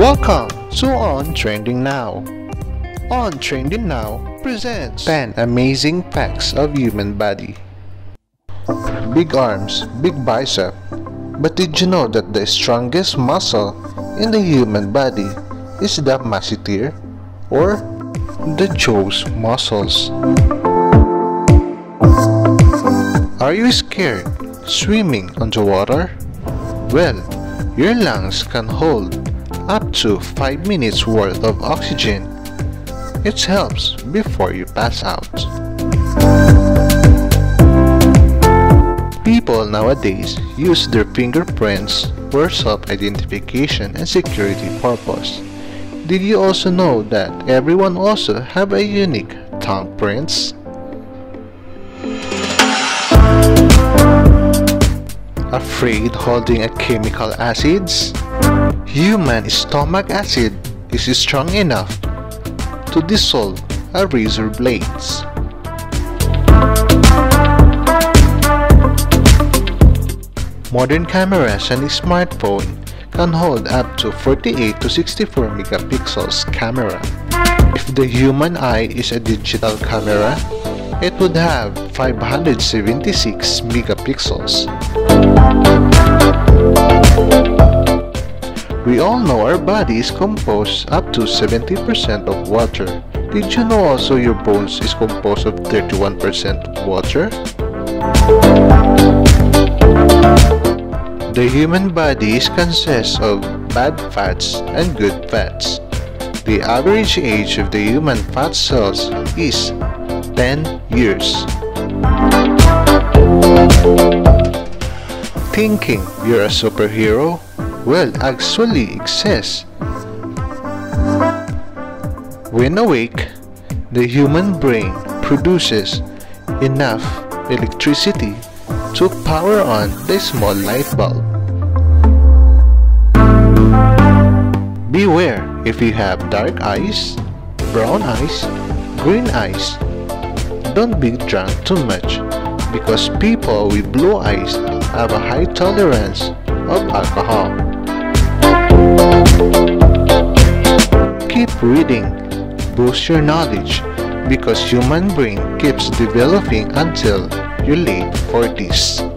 Welcome to On Trending Now. On Trending Now presents 10 amazing facts of human body. Big arms, big bicep. But did you know that the strongest muscle in the human body is the masseter or the jaw's muscles? Are you scared swimming underwater? Well, your lungs can hold up to 5 minutes worth of oxygen. It helps before you pass out. People nowadays use their fingerprints for self-identification and security purpose. Did you also know that everyone also have a unique tongue prints? Afraid holding a chemical acids? Human stomach acid is strong enough to dissolve a razor blades. Modern cameras and smartphone can hold up to 48 to 64 megapixels camera. If the human eye is a digital camera, it would have 576 megapixels. We all know our body is composed up to 70% of water. Did you know also your bones is composed of 31% water? The human body is consists of bad fats and good fats. The average age of the human fat cells is 10 years. Thinking you're a superhero? Well, actually exists. When awake, the human brain produces enough electricity to power on the small light bulb. Beware if you have dark eyes, brown eyes, green eyes. Don't be drunk too much because people with blue eyes have a high tolerance of alcohol. Keep reading, boost your knowledge because human brain keeps developing until your late 40s.